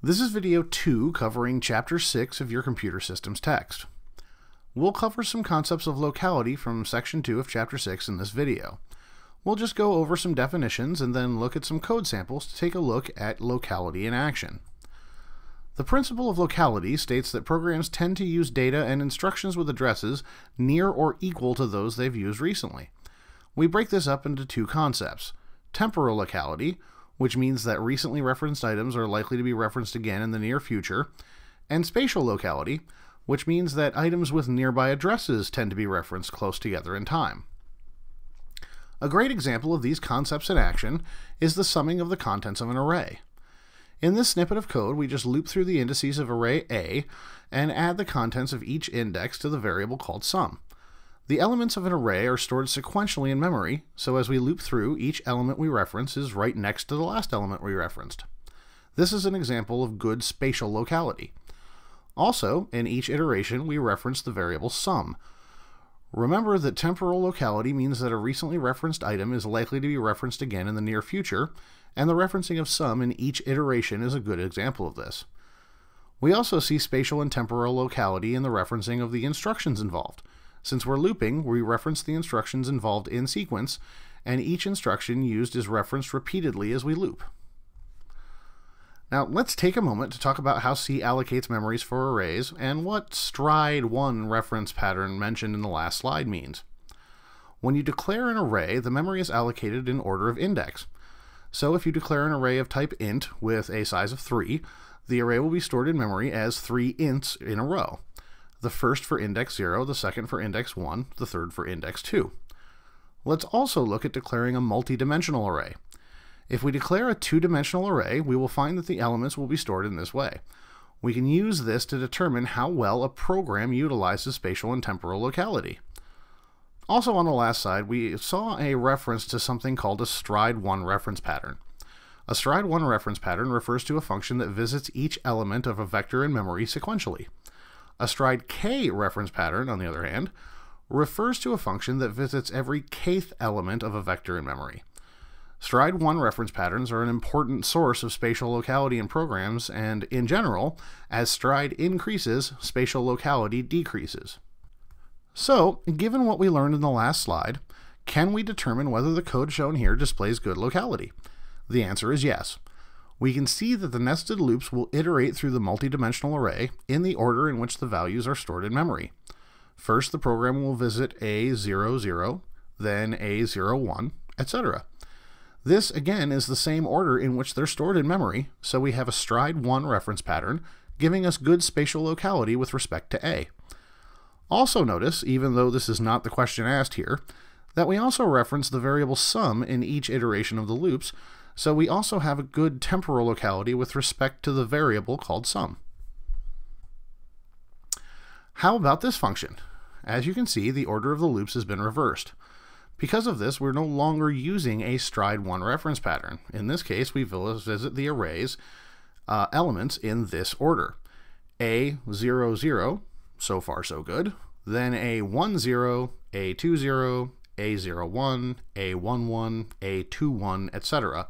This is video 2 covering Chapter 6 of your computer systems text. We'll cover some concepts of locality from Section 2 of Chapter 6 in this video. We'll just go over some definitions and then look at some code samples to take a look at locality in action. The principle of locality states that programs tend to use data and instructions with addresses near or equal to those they've used recently. We break this up into two concepts temporal locality, which means that recently referenced items are likely to be referenced again in the near future, and spatial locality, which means that items with nearby addresses tend to be referenced close together in time. A great example of these concepts in action is the summing of the contents of an array. In this snippet of code, we just loop through the indices of array A and add the contents of each index to the variable called sum. The elements of an array are stored sequentially in memory, so as we loop through, each element we reference is right next to the last element we referenced. This is an example of good spatial locality. Also, in each iteration, we reference the variable sum. Remember that temporal locality means that a recently referenced item is likely to be referenced again in the near future, and the referencing of sum in each iteration is a good example of this. We also see spatial and temporal locality in the referencing of the instructions involved. Since we're looping, we reference the instructions involved in sequence, and each instruction used is referenced repeatedly as we loop. Now, let's take a moment to talk about how C allocates memories for arrays and what stride 1 reference pattern mentioned in the last slide means. When you declare an array, the memory is allocated in order of index. So if you declare an array of type int with a size of 3, the array will be stored in memory as 3 ints in a row the first for index 0, the second for index 1, the third for index 2. Let's also look at declaring a multi-dimensional array. If we declare a two-dimensional array, we will find that the elements will be stored in this way. We can use this to determine how well a program utilizes spatial and temporal locality. Also on the last slide, we saw a reference to something called a stride 1 reference pattern. A stride 1 reference pattern refers to a function that visits each element of a vector in memory sequentially. A stride k reference pattern, on the other hand, refers to a function that visits every kth element of a vector in memory. Stride 1 reference patterns are an important source of spatial locality in programs, and in general, as stride increases, spatial locality decreases. So, given what we learned in the last slide, can we determine whether the code shown here displays good locality? The answer is yes we can see that the nested loops will iterate through the multidimensional array in the order in which the values are stored in memory. First, the program will visit A00, then A01, etc. This, again, is the same order in which they're stored in memory, so we have a stride 1 reference pattern, giving us good spatial locality with respect to A. Also notice, even though this is not the question asked here, that we also reference the variable sum in each iteration of the loops, so we also have a good temporal locality with respect to the variable called sum. How about this function? As you can see, the order of the loops has been reversed. Because of this, we're no longer using a stride 1 reference pattern. In this case, we visit the array's uh, elements in this order. A00, 0, so far so good. Then A10, A20, a01, A11, A21, etc.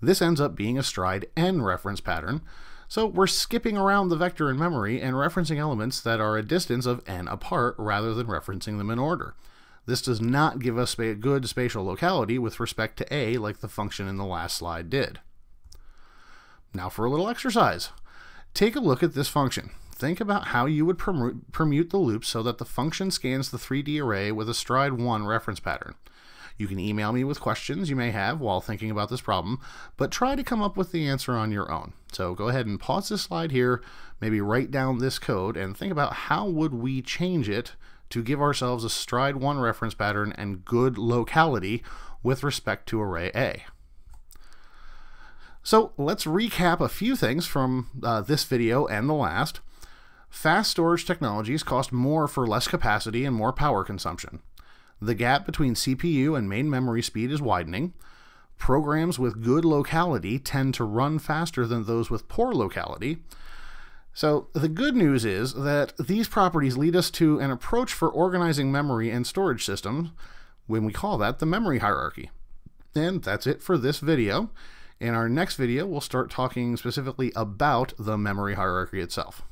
This ends up being a stride n reference pattern, so we're skipping around the vector in memory and referencing elements that are a distance of n apart rather than referencing them in order. This does not give us a good spatial locality with respect to A like the function in the last slide did. Now for a little exercise. Take a look at this function think about how you would permute the loop so that the function scans the 3D array with a stride 1 reference pattern. You can email me with questions you may have while thinking about this problem, but try to come up with the answer on your own. So go ahead and pause this slide here, maybe write down this code, and think about how would we change it to give ourselves a stride 1 reference pattern and good locality with respect to array A. So let's recap a few things from uh, this video and the last. Fast storage technologies cost more for less capacity and more power consumption. The gap between CPU and main memory speed is widening. Programs with good locality tend to run faster than those with poor locality. So, the good news is that these properties lead us to an approach for organizing memory and storage systems when we call that the memory hierarchy. And that's it for this video. In our next video, we'll start talking specifically about the memory hierarchy itself.